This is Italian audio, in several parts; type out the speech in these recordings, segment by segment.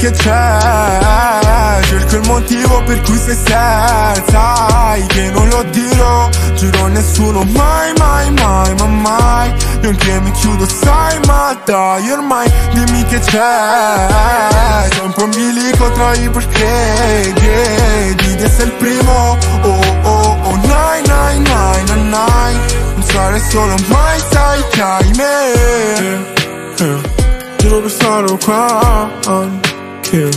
che c'è. Cerco il motivo per cui sei sad Sai che non lo dirò Giuro a nessuno. Mai, mai, mai, ma mai. Io anche mi chiudo, sai, ma dai ormai Dimmi che c'è. C'è un po' un bilico tra i perché yeah, Di essere il primo Oh, oh, oh, nai, nai, nai, nai, nai. Non sarei solo mai, sai che hai me. Giuro che sarò qua yeah.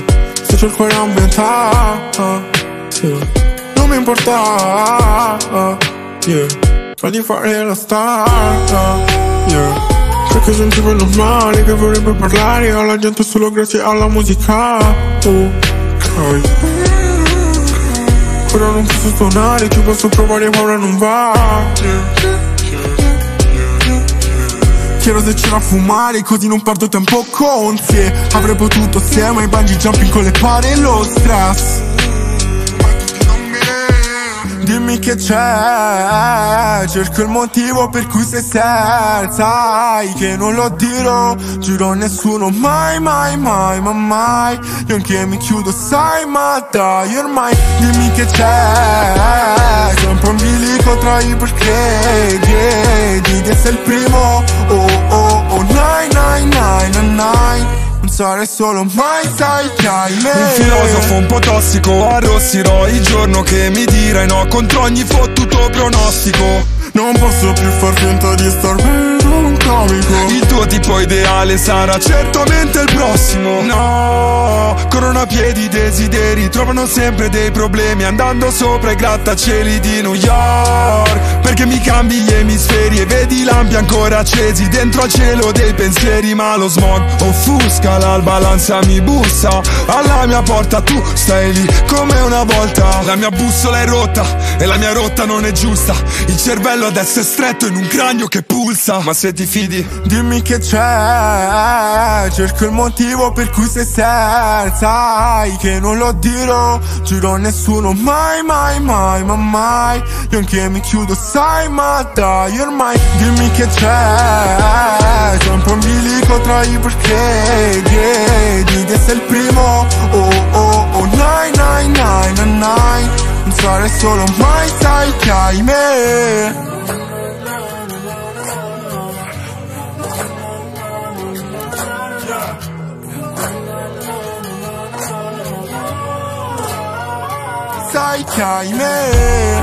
Se c'è il cuore ambientato. Non mi importa yeah. Fagli fare la star yeah. Perché sono tipo normale che vorrebbe parlare alla gente solo grazie alla musica Ok Ora non posso suonare, ci posso provare ma ora non va yeah. Chiedo se c'era a fumare così non perdo tempo con te. Avrei potuto assieme ai bungee jumping con le pare lo stress. Dimmi che c'è. Cerco il motivo per cui sei sad Sai che non lo dirò Giuro a nessuno mai mai mai ma mai. Io anche mi chiudo sai ma dai ormai Dimmi che c'è. C'è un bilico tra i perché yeah, Di essere il primo sarei solo mai sai che hai me Un filosofo un po' tossico Arrossirò il giorno che mi dirai no Contro ogni fottuto pronostico. Non posso più far finta di star bene un comico. Il tuo tipo ideale sarà certamente il prossimo. No, corrono a piedi i desideri Trovano sempre dei problemi Andando sopra i grattacieli di New York cambi gli emisferi E vedi i lampi ancora accesi Dentro al cielo dei pensieri Ma lo smog offusca l'alba L'ansia mi bussa. Alla mia porta tu stai lì come una volta. La mia bussola è rotta E la mia rotta non è giusta. Il cervello adesso è stretto in un cranio che pulsa. Ma se ti fidi Dimmi che c'è. Cerco il motivo per cui sei sad Sai che non lo dirò Giuro a nessuno. Mai mai mai ma mai. Io anche mi chiudo sai ma dai ormai Dimmi che c'è. C'è un po' bilico tra i perché yeah, Di essere il primo. Oh oh oh nai nai nai nai Non sarei solo mai sai che hai me. Sai che hai me